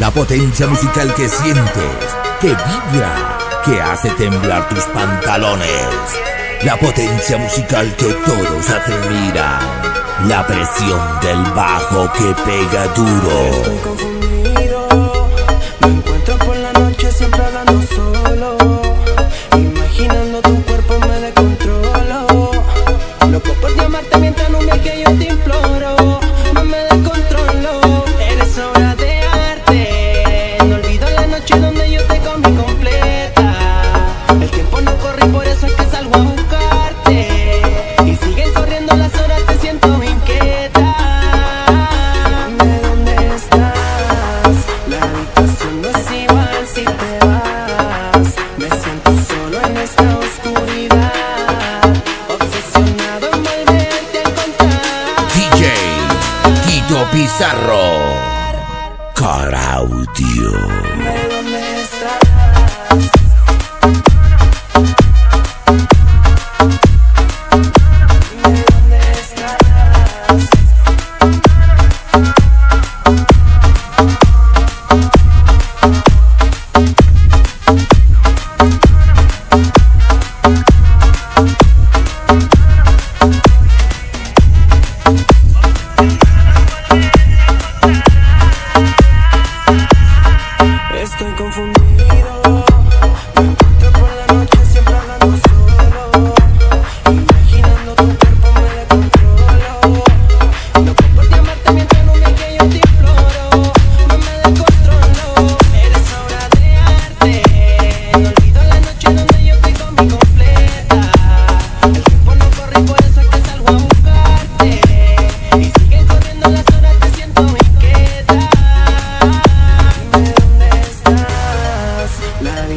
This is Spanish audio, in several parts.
La potencia musical que sientes, que vibra, que hace temblar tus pantalones. La potencia musical que todos admiran. La presión del bajo que pega duro. Guido Pizarro. Caraudio.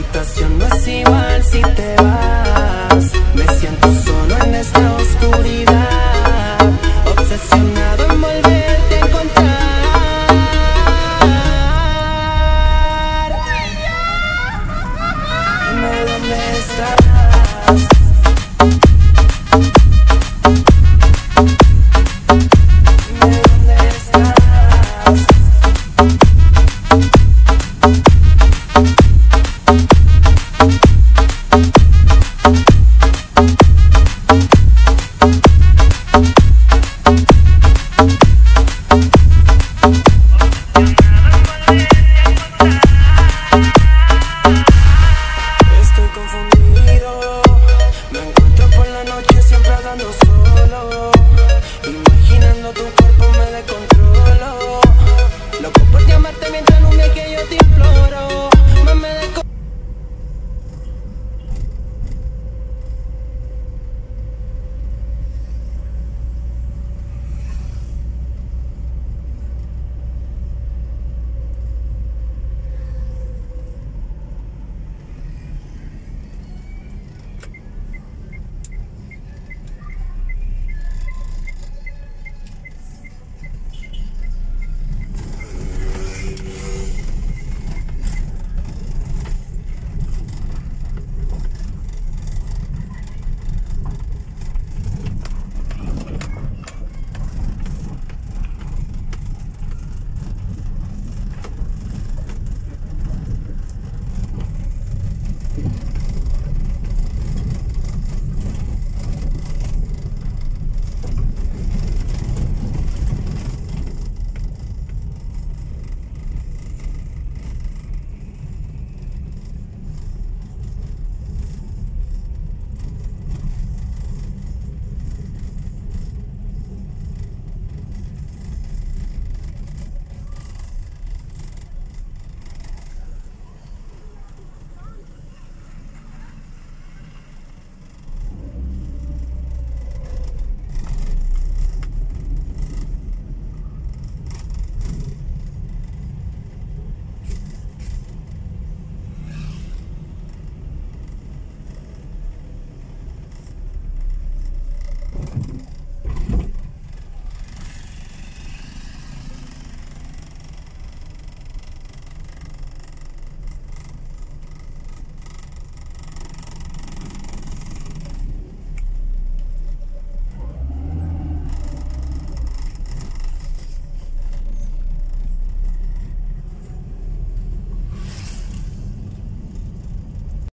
situación no es igual si te vas.